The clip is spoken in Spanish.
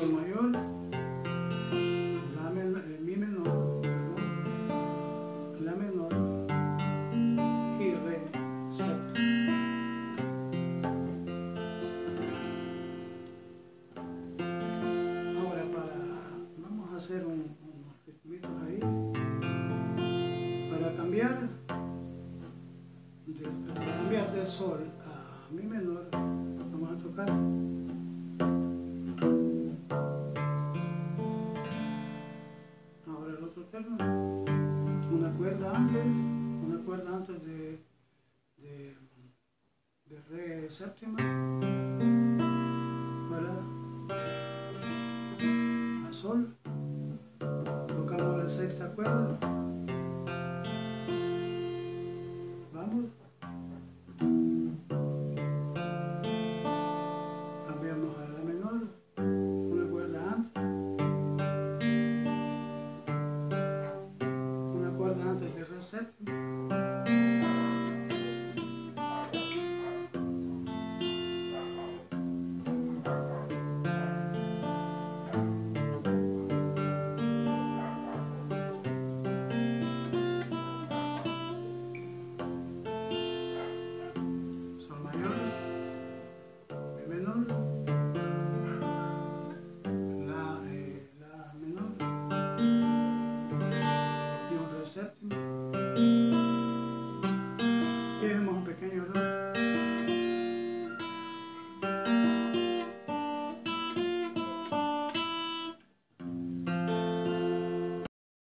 sol mayor, la menor, mi menor, perdón, la menor y re. Ahora para, vamos a hacer unos ritmitos ahí, para cambiar, cambiar de sol a mi menor, antes una cuerda antes de de, de re séptima para a sol tocamos la sexta cuerda fortsetzen.